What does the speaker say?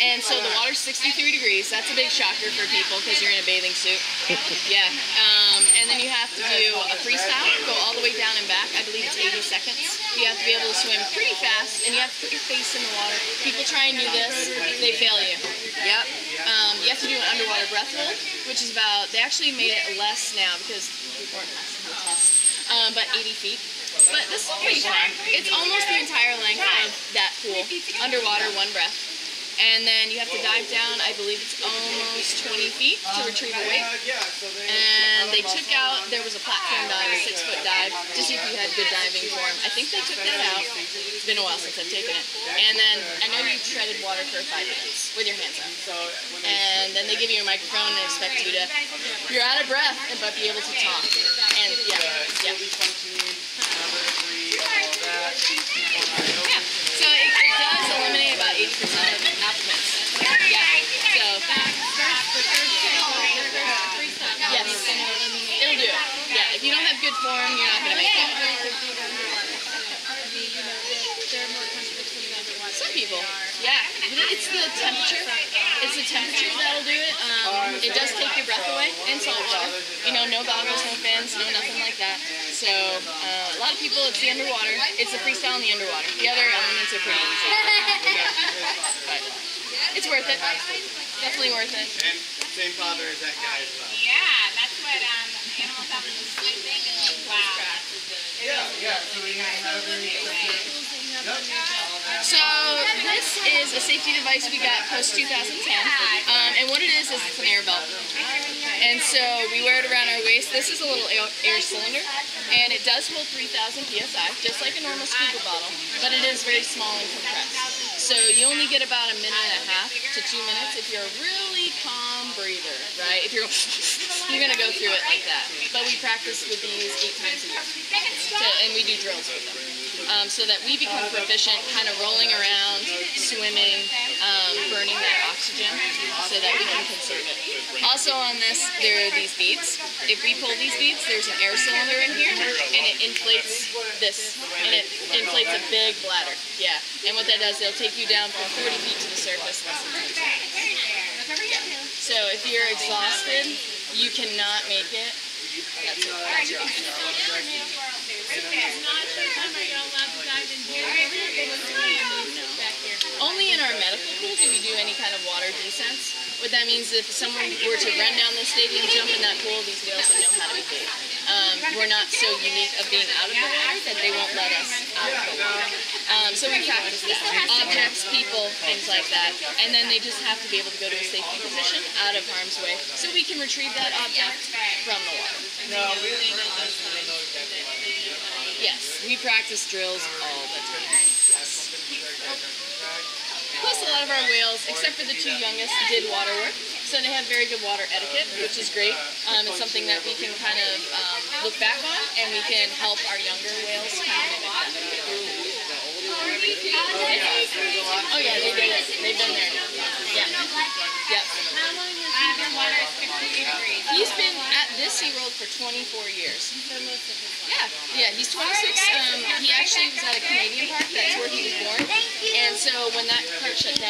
And so the water's 63 degrees. That's a big shocker for people because you're in a bathing suit. yeah. Um, and then you have to do a freestyle, go all the way down and back. I believe it's 80 seconds. You have to be able to swim pretty fast, and you have to put your face in the water. People try and do this, they fail you. Yep. Um, you have to do an underwater breath hold, which is about, they actually made it less now because weren't passing the test, um, but 80 feet. But this is pretty fun. It's almost the entire length of that pool, underwater, one breath. And then you have to dive down, I believe it's almost 20 feet to retrieve a weight. And they took out, there was a platform dive, a six foot dive, to see if you had good diving form. I think they took that out. It's been a while since I've taken it. And then I know you treaded water for five minutes with your hands up. And then they give you a microphone and expect you to, you're out of breath, but be able to talk. And yeah, yeah so it, it does eliminate about 80% of applicants. Yeah, so, yes, it'll do it. Yeah, if you don't have good form, you're not going to make it. Some people, yeah. It's the temperature. It's the temperature that'll do it. Um, it does take your breath away in salt water. You know, no goggles, no fins, no nothing like that. So uh, a lot of people, it's the underwater. It's the freestyle in the underwater. The other elements are pretty easy. But it's worth it. Definitely worth it. And same father as that guy as well. Yeah, that's what um, So this is a safety device we got post 2010, um, and what it is is it's an air belt. And so we wear it around our waist. This is a little air, air cylinder, and it does hold 3,000 psi, just like a normal scuba bottle, but it is very small and compressed. So you only get about a minute and a half to two minutes if you're a really calm breather, right? If you're you're gonna go through it like that. But we practice with these eight times a year, to, and we do drills with them. Um, so that we become proficient, kind of rolling around, swimming, um, burning that oxygen, so that we can conserve it. Also on this, there are these beads. If we pull these beads, there's an air cylinder in here, and it inflates this, and it inflates a big bladder. Yeah, and what that does, it'll take you down from 40 feet to the surface less than 10 seconds. So if you're exhausted, you cannot make it. That's it. That's your option. Only in our medical pool do we do any kind of water descents. What that means is if someone were to run down the stadium, jump in that pool, these whales would know how to behave. Um, we're not so unique of being out of the water that they won't let us out of the water. Um, so we practice that. Objects, people, things like that. And then they just have to be able to go to a safety position out of harm's way so we can retrieve that object from the water. Yes, we practice drills all the time. Yes. Plus, a lot of our whales, except for the two youngest, did water work. So they have very good water etiquette, which is great. Um, it's something that we can kind of um, look back on, and we can help our younger whales kind of mimic that. Oh yeah. They've been there. Yeah. Yep. Their water is 58 degrees. He's been at this for 24 years. Yeah, yeah, he's 26. Um, he actually was at a Canadian park. That's where he was born. And so when that park shut down,